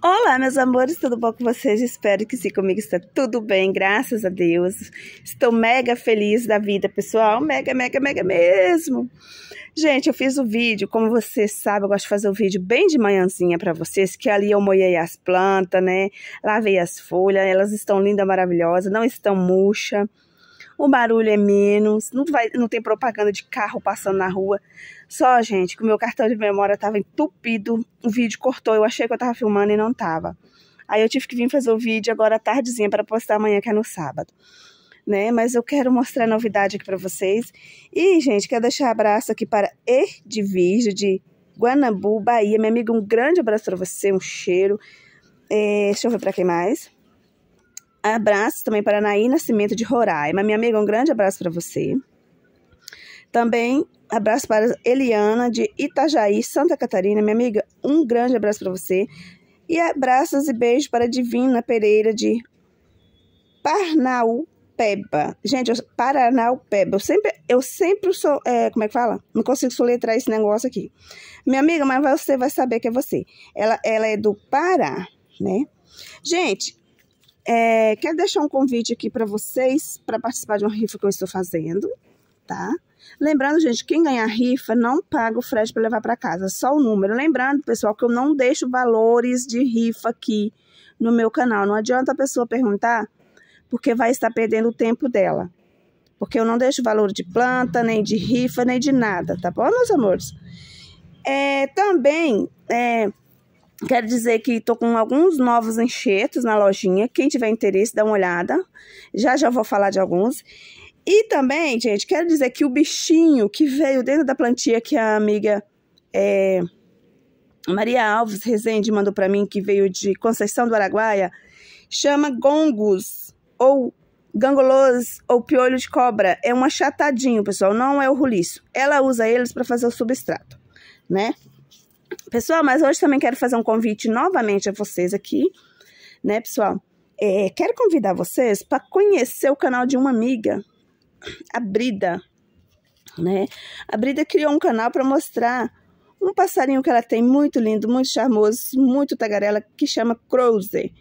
Olá, meus amores, tudo bom com vocês? Espero que sim, comigo está tudo bem, graças a Deus. Estou mega feliz da vida, pessoal, mega, mega, mega mesmo. Gente, eu fiz o vídeo, como vocês sabem, eu gosto de fazer o vídeo bem de manhãzinha para vocês, que ali eu molhei as plantas, né? Lavei as folhas, elas estão lindas, maravilhosas, não estão murchas o barulho é menos, não, vai, não tem propaganda de carro passando na rua. Só, gente, que o meu cartão de memória estava entupido, o vídeo cortou, eu achei que eu estava filmando e não estava. Aí eu tive que vir fazer o vídeo agora à tardezinha para postar amanhã, que é no sábado. Né? Mas eu quero mostrar novidade aqui para vocês. E, gente, quero deixar abraço aqui para Erdivígio de Guanabu, Bahia. Minha amiga, um grande abraço para você, um cheiro. É, deixa eu ver para quem mais. Abraço também para Naí Nascimento de Roraima. Minha amiga, um grande abraço para você. Também abraço para Eliana de Itajaí, Santa Catarina. Minha amiga, um grande abraço para você. E abraços e beijos para Divina Pereira de Parnaupeba. Gente, eu, Paranaupeba. Eu sempre, eu sempre sou. É, como é que fala? Não consigo soletrar esse negócio aqui. Minha amiga, mas você vai saber que é você. Ela, ela é do Pará, né? Gente, é, quero deixar um convite aqui para vocês para participar de uma rifa que eu estou fazendo, tá? Lembrando, gente, quem ganhar rifa não paga o frete para levar para casa, só o número. Lembrando, pessoal, que eu não deixo valores de rifa aqui no meu canal. Não adianta a pessoa perguntar, porque vai estar perdendo o tempo dela. Porque eu não deixo valor de planta, nem de rifa, nem de nada, tá bom, meus amores? É, também, é, Quero dizer que estou com alguns novos enxertos na lojinha. Quem tiver interesse, dá uma olhada. Já já vou falar de alguns. E também, gente, quero dizer que o bichinho que veio dentro da plantinha que a amiga é, Maria Alves Rezende mandou para mim, que veio de Conceição do Araguaia, chama gongos ou gangolos ou piolho de cobra. É um achatadinho, pessoal, não é o roliço. Ela usa eles para fazer o substrato, né? Pessoal, mas hoje também quero fazer um convite novamente a vocês aqui, né, pessoal? É, quero convidar vocês para conhecer o canal de uma amiga, a Brida, né? A Brida criou um canal para mostrar um passarinho que ela tem muito lindo, muito charmoso, muito tagarela, que chama Croze.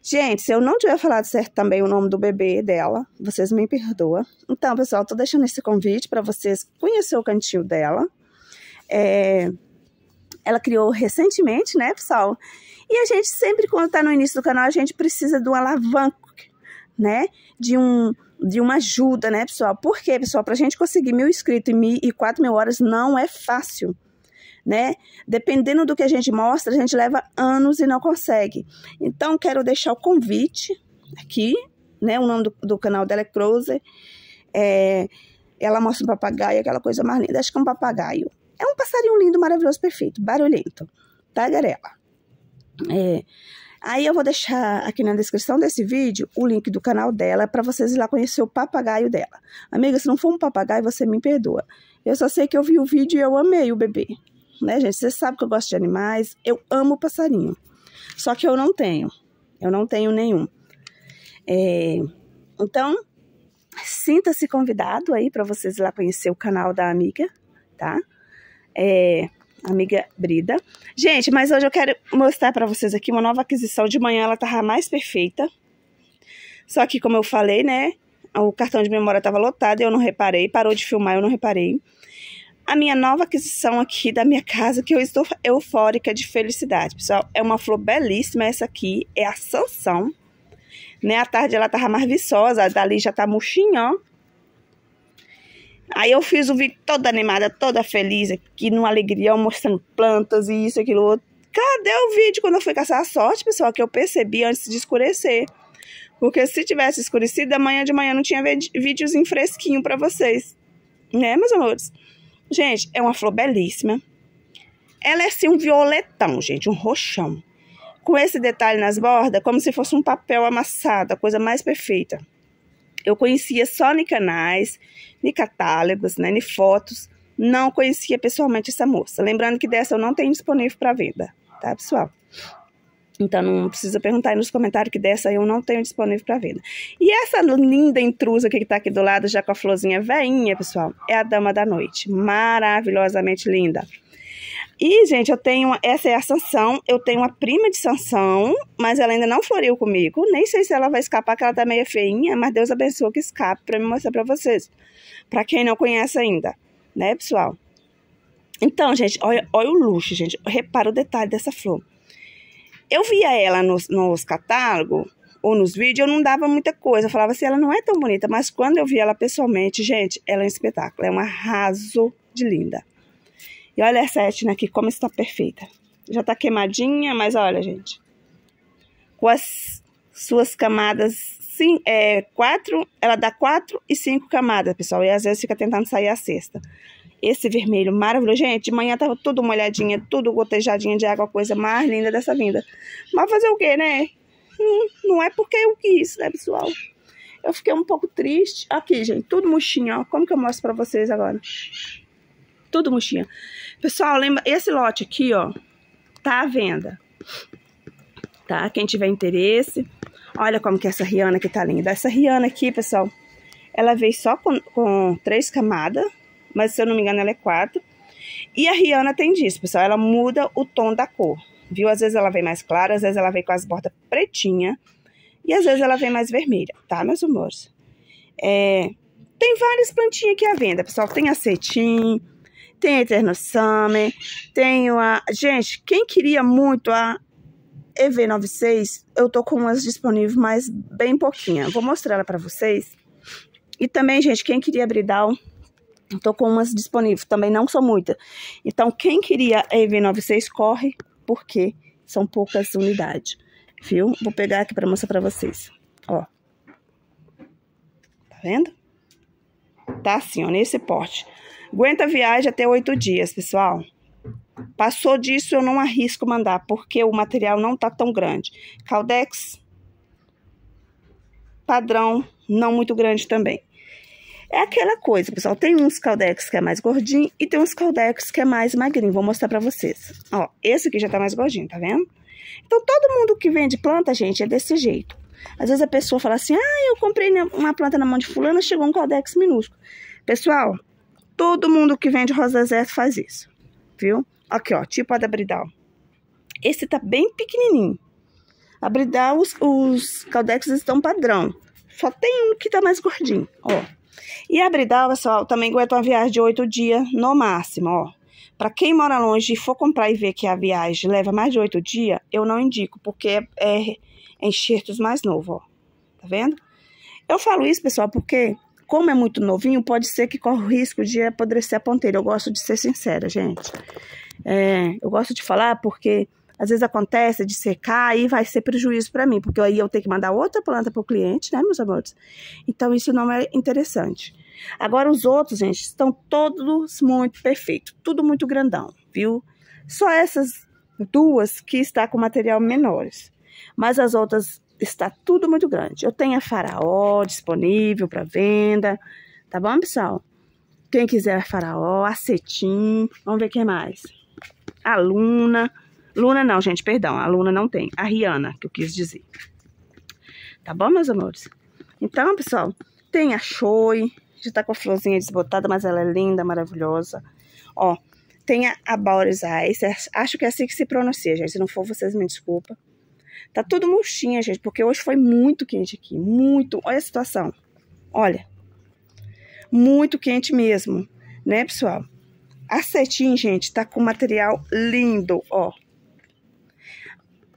Gente, se eu não tiver falado certo também o nome do bebê dela, vocês me perdoam. Então, pessoal, tô deixando esse convite para vocês conhecer o cantinho dela. É, ela criou recentemente, né, pessoal? E a gente sempre, quando está no início do canal, a gente precisa de um alavanco, né? De um de uma ajuda, né, pessoal? Por quê, pessoal? Para a gente conseguir mil inscritos e, quatro mil horas não é fácil, né? Dependendo do que a gente mostra, a gente leva anos e não consegue. Então, quero deixar o convite aqui, né? O nome do, do canal dela é Cruiser. É, ela mostra um papagaio, aquela coisa mais linda. Acho que é um papagaio. É um passarinho lindo, maravilhoso, perfeito, barulhento. Tagarela. É, aí eu vou deixar aqui na descrição desse vídeo o link do canal dela para vocês ir lá conhecer o papagaio dela. Amiga, se não for um papagaio, você me perdoa. Eu só sei que eu vi o vídeo e eu amei o bebê. Né, gente? Você sabe que eu gosto de animais. Eu amo passarinho. Só que eu não tenho. Eu não tenho nenhum. É, então, sinta-se convidado aí para vocês ir lá conhecer o canal da amiga, tá? É, amiga Brida. Gente, mas hoje eu quero mostrar para vocês aqui uma nova aquisição. De manhã ela tava mais perfeita. Só que, como eu falei, né, o cartão de memória estava lotado e eu não reparei. Parou de filmar, eu não reparei. A minha nova aquisição aqui da minha casa, que eu estou eufórica de felicidade, pessoal. É uma flor belíssima essa aqui, é a Sansão. Né, à tarde ela tava mais viçosa, dali já tá murchinha, ó. Aí eu fiz o vídeo toda animada, toda feliz, aqui numa alegria, mostrando plantas e isso, aquilo outro. Cadê o vídeo quando eu fui caçar a sorte, pessoal, que eu percebi antes de escurecer? Porque se tivesse escurecido, amanhã de manhã não tinha vídeozinho fresquinho para vocês. Né, meus amores? Gente, é uma flor belíssima. Ela é assim um violetão, gente, um roxão. Com esse detalhe nas bordas, como se fosse um papel amassado, a coisa mais perfeita eu conhecia só em canais, em catálogos, né, em fotos, não conhecia pessoalmente essa moça. Lembrando que dessa eu não tenho disponível para venda, tá, pessoal? Então não precisa perguntar aí nos comentários que dessa eu não tenho disponível para venda. E essa linda intrusa que está aqui do lado, já com a florzinha veinha, pessoal, é a Dama da Noite. Maravilhosamente linda. E, gente, eu tenho. Essa é a Sansão. Eu tenho uma prima de Sansão, mas ela ainda não floriu comigo. Nem sei se ela vai escapar, que ela tá meio feinha, mas Deus abençoe que escape pra me mostrar pra vocês. Pra quem não conhece ainda, né, pessoal? Então, gente, olha, olha o luxo, gente. Repara o detalhe dessa flor. Eu via ela nos, nos catálogos ou nos vídeos, eu não dava muita coisa. Eu falava assim, ela não é tão bonita, mas quando eu vi ela pessoalmente, gente, ela é um espetáculo. É um arraso de linda. E olha essa etna aqui, como está perfeita. Já tá queimadinha, mas olha, gente. Com as suas camadas, sim, é, quatro, ela dá quatro e cinco camadas, pessoal. E às vezes fica tentando sair a sexta. Esse vermelho maravilhoso. Gente, de manhã tava tudo molhadinha, tudo gotejadinha de água, coisa mais linda dessa vinda. Mas fazer o quê, né? Hum, não é porque eu quis, né, pessoal? Eu fiquei um pouco triste. Aqui, gente, tudo murchinho, ó. Como que eu mostro pra vocês agora? Tudo murchinho. Pessoal, lembra, esse lote aqui, ó, tá à venda. Tá? Quem tiver interesse. Olha como que essa Rihanna aqui tá linda. Essa Rihanna aqui, pessoal, ela veio só com, com três camadas, mas se eu não me engano ela é quatro. E a Rihanna tem disso, pessoal, ela muda o tom da cor, viu? Às vezes ela vem mais clara, às vezes ela vem com as bordas pretinha e às vezes ela vem mais vermelha, tá, meus amores? É, tem várias plantinhas aqui à venda, pessoal. Tem acetim, tem Eterno Summer, tenho a... Gente, quem queria muito a EV96, eu tô com umas disponíveis, mas bem pouquinha. Vou mostrar ela pra vocês. E também, gente, quem queria Bridal, tô com umas disponíveis, também não são muitas. Então, quem queria a EV96, corre, porque são poucas unidades, viu? Vou pegar aqui pra mostrar pra vocês, ó. Tá vendo? Tá assim, ó, nesse porte. Aguenta a viagem até oito dias, pessoal. Passou disso, eu não arrisco mandar, porque o material não tá tão grande. Caldex, padrão, não muito grande também. É aquela coisa, pessoal. Tem uns caldex que é mais gordinho e tem uns caldex que é mais magrinho. Vou mostrar pra vocês. Ó, esse aqui já tá mais gordinho, tá vendo? Então, todo mundo que vende planta, gente, é desse jeito. Às vezes a pessoa fala assim, ah, eu comprei uma planta na mão de fulano, chegou um caldex minúsculo. Pessoal, Todo mundo que vende Rosazé faz isso, viu? Aqui, ó, tipo a da Bridal. Esse tá bem pequenininho. A Bridal, os, os caldex estão padrão. Só tem um que tá mais gordinho, ó. E a Bridal, pessoal, também aguenta uma viagem de oito dias no máximo, ó. Para quem mora longe e for comprar e ver que a viagem leva mais de oito dias, eu não indico, porque é, é enxertos mais novos, ó. Tá vendo? Eu falo isso, pessoal, porque como é muito novinho, pode ser que corra o risco de apodrecer a ponteira. Eu gosto de ser sincera, gente. É, eu gosto de falar porque às vezes acontece de secar e vai ser prejuízo para mim, porque aí eu tenho que mandar outra planta para o cliente, né, meus amores? Então isso não é interessante. Agora os outros, gente, estão todos muito perfeitos, tudo muito grandão, viu? Só essas duas que está com material menores. Mas as outras está tudo muito grande. Eu tenho a Faraó disponível para venda, tá bom, pessoal? Quem quiser Faraó, Acetim, vamos ver quem mais. A Luna. Luna não, gente, perdão, a Luna não tem. A Rihanna, que eu quis dizer. Tá bom, meus amores? Então, pessoal, tem a Choi, já tá com a florzinha desbotada, mas ela é linda, maravilhosa. Ó, tem a, a Boris Ice, acho que é assim que se pronuncia, gente. Se não for, vocês me desculpem. Tá tudo murchinha, gente, porque hoje foi muito quente aqui, muito. Olha a situação. Olha. Muito quente mesmo, né, pessoal? A cetim, gente, tá com material lindo, ó.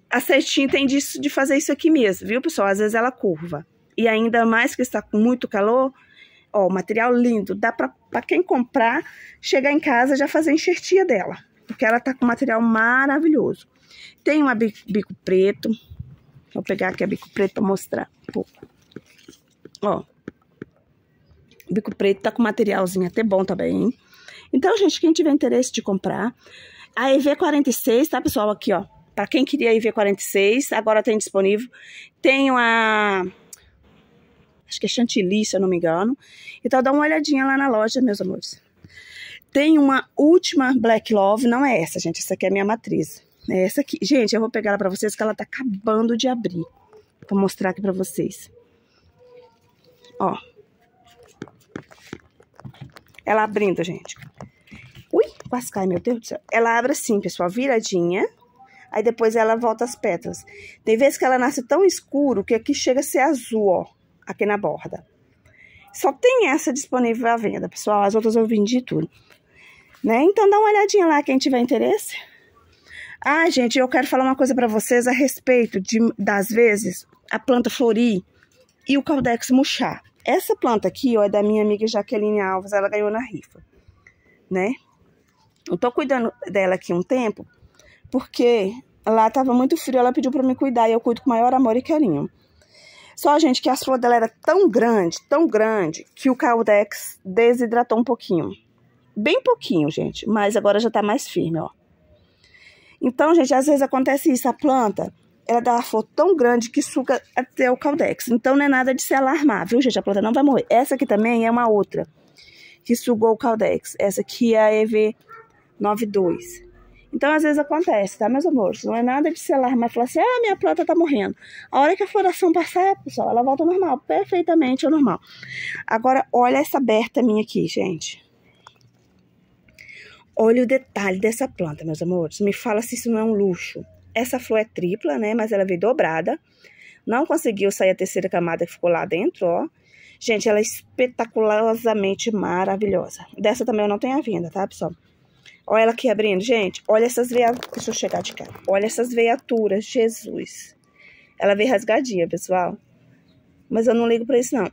A cetim tem disso de fazer isso aqui mesmo, viu, pessoal? Às vezes ela curva. E ainda mais que está com muito calor, ó, material lindo. Dá pra quem comprar, chegar em casa já fazer enxertia dela. Porque ela tá com material maravilhoso. Tem uma bico preto. Vou pegar aqui a bico preto para mostrar um pouco. Ó. Bico preto tá com materialzinho até bom também. Então, gente, quem tiver interesse de comprar, a EV46, tá, pessoal? Aqui, ó. Para quem queria a EV46, agora tem disponível. Tenho a acho que é chantilly, se eu não me engano. Então dá uma olhadinha lá na loja, meus amores. Tem uma última Black Love, não é essa, gente, essa aqui é a minha matriz. É essa aqui. Gente, eu vou pegar ela pra vocês que ela tá acabando de abrir. Vou mostrar aqui pra vocês. Ó. Ela abrindo, gente. Ui, quase cai, meu Deus do céu. Ela abre assim, pessoal, viradinha. Aí depois ela volta as pétalas. Tem vezes que ela nasce tão escuro que aqui chega a ser azul, ó. Aqui na borda. Só tem essa disponível à venda, pessoal. As outras eu vendi tudo. Né? Então dá uma olhadinha lá, quem tiver interesse. Ah, gente, eu quero falar uma coisa para vocês a respeito de, das vezes, a planta florir e o caldex murchar. Essa planta aqui, ó, é da minha amiga Jaqueline Alves, ela ganhou na rifa, né? Eu tô cuidando dela aqui um tempo, porque lá tava muito frio, ela pediu para me cuidar e eu cuido com maior amor e carinho. Só, gente, que as flores dela era tão grande, tão grande, que o caldex desidratou um pouquinho. Bem pouquinho, gente, mas agora já tá mais firme, ó. Então, gente, às vezes acontece isso, a planta, ela dá uma flor tão grande que suga até o caldex. Então, não é nada de se alarmar, viu, gente? A planta não vai morrer. Essa aqui também é uma outra que sugou o caldex. Essa aqui é a EV92. Então, às vezes acontece, tá, meus amores? Não é nada de se alarmar e falar assim, ah, minha planta tá morrendo. A hora que a floração passar, pessoal, ela volta ao normal, perfeitamente ao normal. Agora, olha essa aberta minha aqui, gente. Olha o detalhe dessa planta, meus amores. Me fala se isso não é um luxo. Essa flor é tripla, né? Mas ela veio dobrada. Não conseguiu sair a terceira camada que ficou lá dentro, ó. Gente, ela é espetaculosamente maravilhosa. Dessa também eu não tenho a venda, tá, pessoal? Olha ela aqui abrindo, gente. Olha essas veiaturas. Deixa eu chegar de cá. Olha essas veiaturas, Jesus. Ela veio rasgadinha, pessoal. Mas eu não ligo pra isso, não.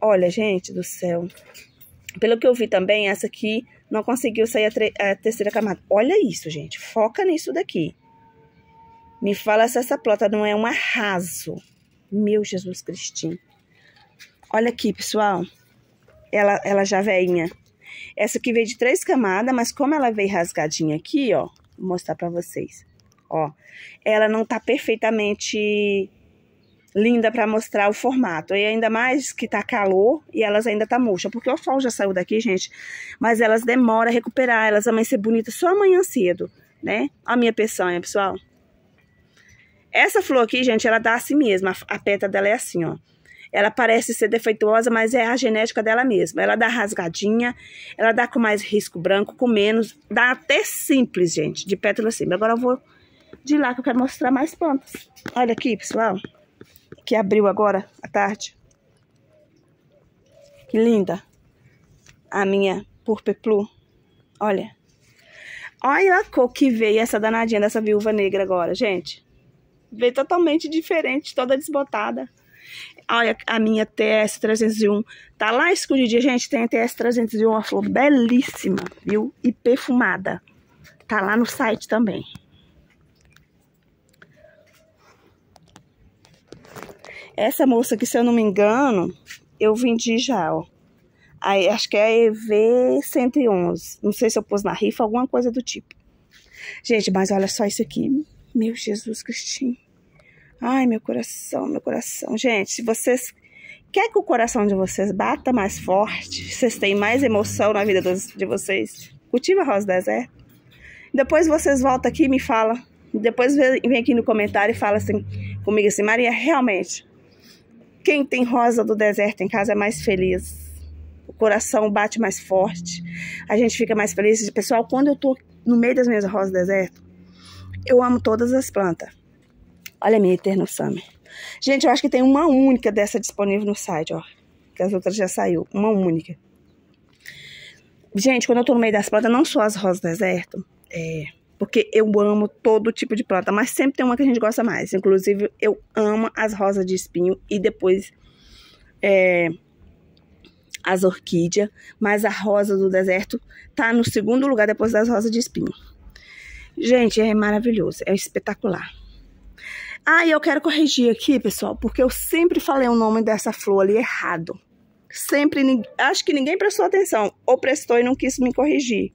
Olha, gente do céu. Pelo que eu vi também, essa aqui não conseguiu sair a, a terceira camada. Olha isso, gente. Foca nisso daqui. Me fala se essa planta não é um arraso. Meu Jesus Cristinho. Olha aqui, pessoal. Ela, ela já veinha. Essa aqui veio de três camadas, mas como ela veio rasgadinha aqui, ó, vou mostrar pra vocês. Ó, ela não tá perfeitamente linda para mostrar o formato. E ainda mais que tá calor e elas ainda tá murcha, porque o sol já saiu daqui, gente, mas elas demoram a recuperar, elas ser bonitas só amanhã cedo, né? A minha peçanha, pessoal. Essa flor aqui, gente, ela dá assim mesmo, a, a peta dela é assim, ó. Ela parece ser defeituosa, mas é a genética dela mesma. Ela dá rasgadinha, ela dá com mais risco branco, com menos. Dá até simples, gente, de pétala simples. Agora eu vou de lá que eu quero mostrar mais plantas. Olha aqui, pessoal. Que abriu agora à tarde. Que linda. A minha Purpeplu. Olha. Olha a cor que veio essa danadinha dessa viúva negra agora, gente. Veio totalmente diferente, toda desbotada. Olha a minha TS301. Tá lá escondidinha, gente. Tem a TS301, uma flor belíssima, viu? E perfumada. Tá lá no site também. Essa moça aqui, se eu não me engano, eu vendi já, ó. Aí, acho que é a EV111. Não sei se eu pus na rifa, alguma coisa do tipo. Gente, mas olha só isso aqui. Meu Jesus Cristinho. Ai, meu coração, meu coração. Gente, se vocês quer que o coração de vocês bata mais forte, vocês têm mais emoção na vida dos, de vocês, cultiva Rosa Deserto. Depois vocês voltam aqui e me falam. Depois vem aqui no comentário e fala assim comigo assim, Maria, realmente, quem tem rosa do deserto em casa é mais feliz. O coração bate mais forte. A gente fica mais feliz. Pessoal, quando eu tô no meio das minhas rosas do deserto, eu amo todas as plantas. Olha a minha Eterno Summer. Gente, eu acho que tem uma única dessa disponível no site, ó. Que as outras já saiu. Uma única. Gente, quando eu tô no meio das plantas, não só as rosas do deserto, é, porque eu amo todo tipo de planta, mas sempre tem uma que a gente gosta mais. Inclusive, eu amo as rosas de espinho e depois é, as orquídeas, mas a rosa do deserto tá no segundo lugar depois das rosas de espinho. Gente, é maravilhoso, é espetacular. Ah, e eu quero corrigir aqui, pessoal, porque eu sempre falei o nome dessa flor ali errado. Sempre, acho que ninguém prestou atenção, ou prestou e não quis me corrigir.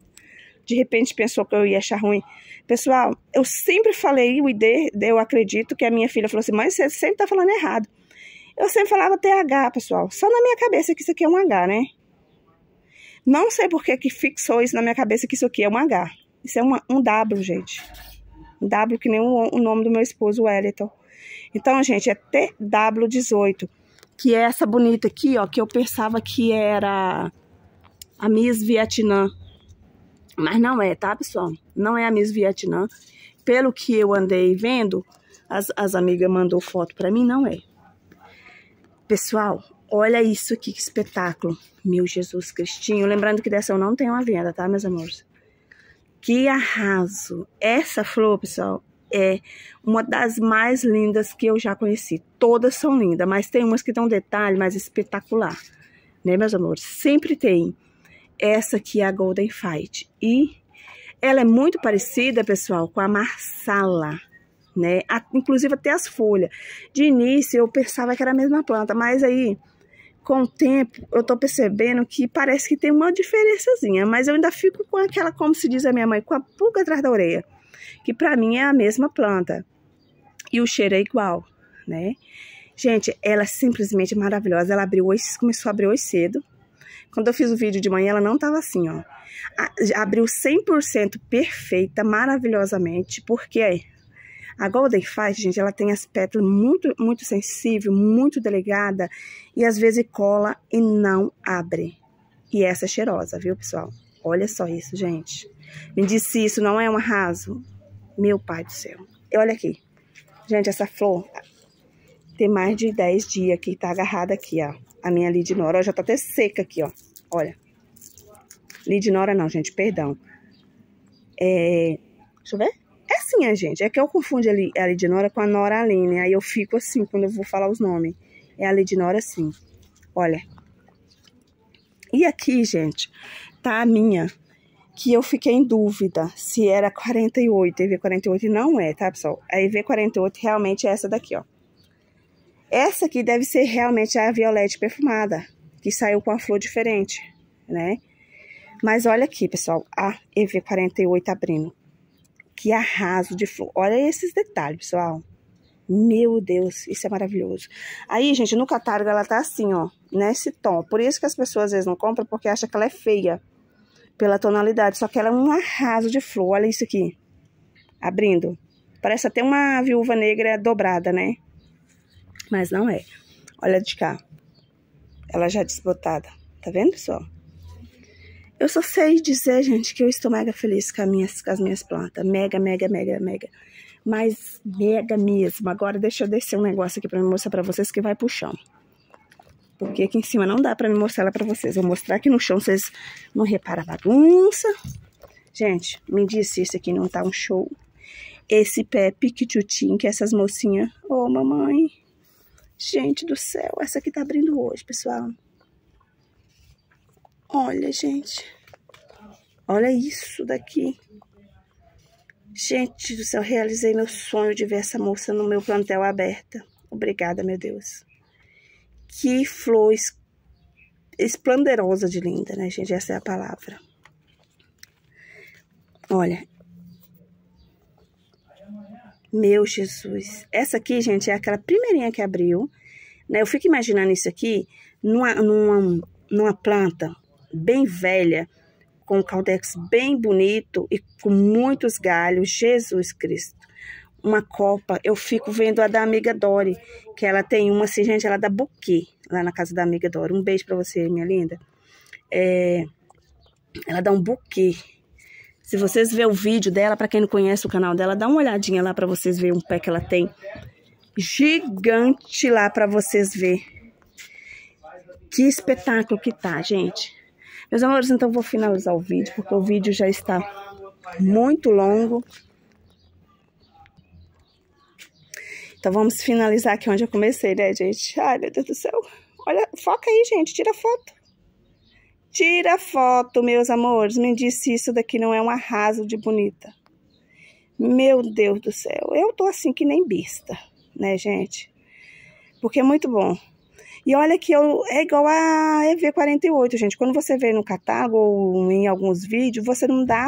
De repente pensou que eu ia achar ruim. Pessoal, eu sempre falei o ID, eu acredito que a minha filha falou assim, mas você sempre tá falando errado. Eu sempre falava TH, pessoal. Só na minha cabeça que isso aqui é um H, né? Não sei por que, fixou isso na minha cabeça que isso aqui é um H. Isso é uma, um W, gente. W que nem o, o nome do meu esposo, Wellington. Então, gente, é TW18, que é essa bonita aqui, ó, que eu pensava que era a Miss Vietnã. Mas não é, tá, pessoal? Não é a Miss Vietnã. Pelo que eu andei vendo, as, as amigas mandou foto para mim, não é. Pessoal, olha isso aqui, que espetáculo. Meu Jesus Cristinho. Lembrando que dessa eu não tenho uma venda, tá, meus amores? Que arraso. Essa flor, pessoal, é uma das mais lindas que eu já conheci. Todas são lindas, mas tem umas que tem um detalhe mais espetacular. Né, meus amores? Sempre tem. Essa aqui é a Golden Fight. E ela é muito parecida, pessoal, com a Marsala, né? A, inclusive até as folhas. De início eu pensava que era a mesma planta, mas aí com o tempo eu tô percebendo que parece que tem uma diferençazinha, mas eu ainda fico com aquela, como se diz a minha mãe, com a pulga atrás da orelha, que para mim é a mesma planta. E o cheiro é igual, né? Gente, ela é simplesmente maravilhosa. Ela abriu hoje, começou a abrir hoje cedo. Quando eu fiz o vídeo de manhã, ela não tava assim, ó. Abriu 100% perfeita, maravilhosamente, porque a Golden Fight, gente, ela tem as pétalas muito, muito sensível, muito delegada, e às vezes cola e não abre. E essa é cheirosa, viu, pessoal? Olha só isso, gente. Me disse isso, não é um arraso? Meu pai do céu. E olha aqui. Gente, essa flor tem mais de 10 dias que tá agarrada aqui, ó. A minha lidinora, ó, já tá até seca aqui, ó. Olha. Lidinora não, gente, perdão. É... Deixa eu ver. É assim, a gente. É que eu confundo a lidinora com a noraline. Aí eu fico assim quando eu vou falar os nomes. É a lidinora assim. Olha. E aqui, gente, tá a minha. Que eu fiquei em dúvida se era 48, EV48. Não é, tá, pessoal? A EV48 realmente é essa daqui, ó. Essa aqui deve ser realmente a violete perfumada, que saiu com a flor diferente, né? Mas olha aqui, pessoal, a EV48 abrindo. Que arraso de flor. Olha esses detalhes, pessoal. Meu Deus, isso é maravilhoso. Aí, gente, no catálogo ela tá assim, ó, nesse tom. Por isso que as pessoas às vezes não compram, porque acham que ela é feia pela tonalidade. Só que ela é um arraso de flor. Olha isso aqui. Abrindo. Parece até uma viúva negra dobrada, né? Mas não é. Olha de cá. Ela já desbotada. Tá vendo, pessoal? Eu só sei dizer, gente, que eu estou mega feliz com, com as minhas plantas. Mega, mega, mega, mega. Mas mega mesmo. Agora deixa eu descer um negócio aqui pra me mostrar pra vocês que vai pro chão. Porque aqui em cima não dá pra me mostrar ela pra vocês. Vou mostrar aqui no chão, vocês não reparam a bagunça. Gente, me disse isso aqui não tá um show. Esse pé piquitutim que essas mocinhas... Ô, oh, mamãe... Gente do céu, essa aqui tá abrindo hoje, pessoal. Olha, gente. Olha isso daqui. Gente do céu, realizei meu sonho de ver essa moça no meu plantel aberta. Obrigada, meu Deus. Que flor esplendorosa de linda, né, gente? Essa é a palavra. Olha, meu Jesus. Essa aqui, gente, é aquela primeirinha que abriu. Né? Eu fico imaginando isso aqui numa, numa, numa planta bem velha, com um caldex bem bonito e com muitos galhos. Jesus Cristo. Uma copa, eu fico vendo a da amiga Dori, que ela tem uma assim, gente, ela dá buquê lá na casa da amiga Dori. Um beijo pra você, minha linda. É, ela dá um buquê se vocês verem o vídeo dela, para quem não conhece o canal dela, dá uma olhadinha lá para vocês verem um pé que ela tem. Gigante lá para vocês verem. Que espetáculo que tá, gente. Meus amores, então vou finalizar o vídeo, porque o vídeo já está muito longo. Então vamos finalizar aqui onde eu comecei, né, gente? Ai, meu Deus do céu. Olha, foca aí, gente, tira foto. Tira foto, meus amores. Me disse isso daqui não é um arraso de bonita. Meu Deus do céu. Eu tô assim que nem besta, né, gente? Porque é muito bom. E olha que eu, é igual a EV48, gente. Quando você vê no catálogo ou em alguns vídeos, você não dá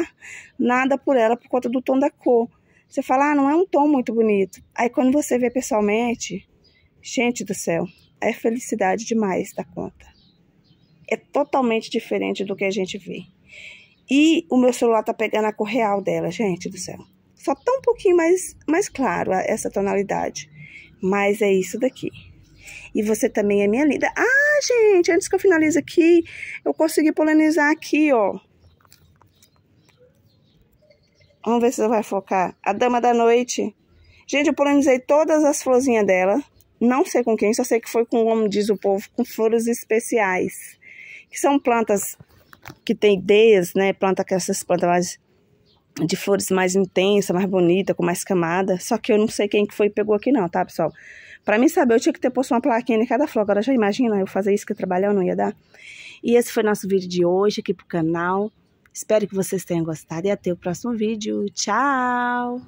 nada por ela por conta do tom da cor. Você fala, ah, não é um tom muito bonito. Aí quando você vê pessoalmente, gente do céu, é felicidade demais da conta é totalmente diferente do que a gente vê. E o meu celular tá pegando a cor real dela, gente do céu. Só tá um pouquinho mais, mais claro essa tonalidade. Mas é isso daqui. E você também é minha linda. Ah, gente, antes que eu finalize aqui, eu consegui polinizar aqui, ó. Vamos ver se você vai focar. A Dama da Noite. Gente, eu polinizei todas as florzinhas dela. Não sei com quem, só sei que foi com, como diz o povo, com flores especiais. Que são plantas que tem ideias, né? Planta com essas plantas mais de flores mais intensa, mais bonita, com mais camada. Só que eu não sei quem que foi e pegou aqui não, tá, pessoal? Pra mim saber, eu tinha que ter posto uma plaquinha em cada flor. Agora já imagina eu fazer isso que eu trabalhar, não ia dar. E esse foi nosso vídeo de hoje aqui pro canal. Espero que vocês tenham gostado e até o próximo vídeo. Tchau!